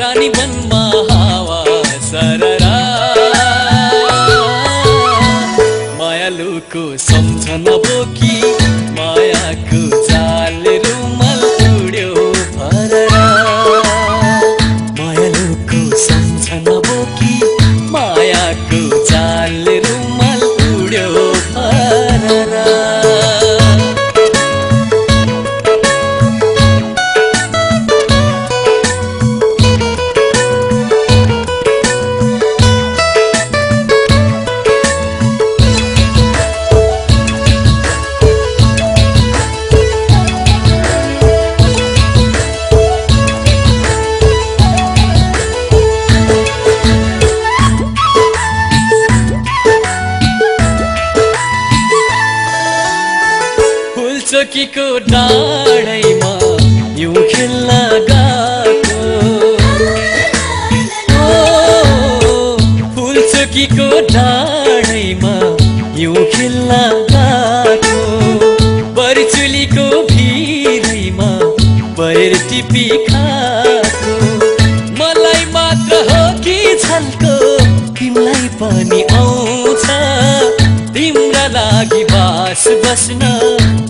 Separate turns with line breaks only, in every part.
रानी मनमा हावा सररा मायालुको सम्झना बोकी मायाको फुलचोकीको डाँडैमा हिउँ खेल्न गएको फुलचोकीको डाँडैमा हिउँ खेल्न गएको बरचुलीको भिरैमा बैर टिपी खाएको मलाई मात्र हो कि छल्को तिमीलाई पनि आउँछ बास बस्न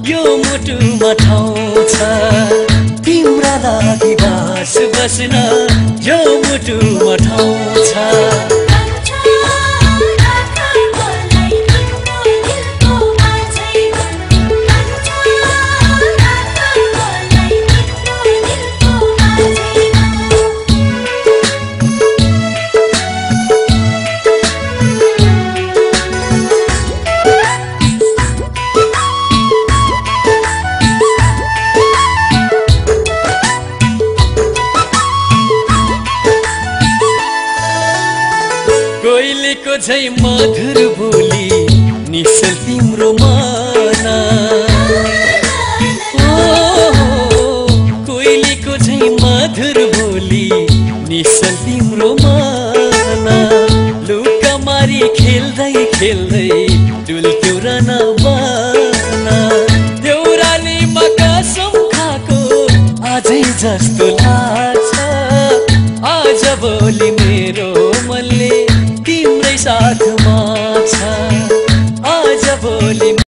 यो मुटुमा ठाउँ छ। तिम्रा लागि बास बस्न यो मुटुमा ठाउँ छ। कोइलीको झै मधुर बोली निश्चल तिम्रो माना। कोइलीको झै मधुर बोली निश्चल तिम्रो माना। लुका मारी खेल्दै खेल्दै डुल्थ्यो र नबाना देउरालीमा कसम खाएको अझै जस्तो लाग्छ। आज भोलि मेरो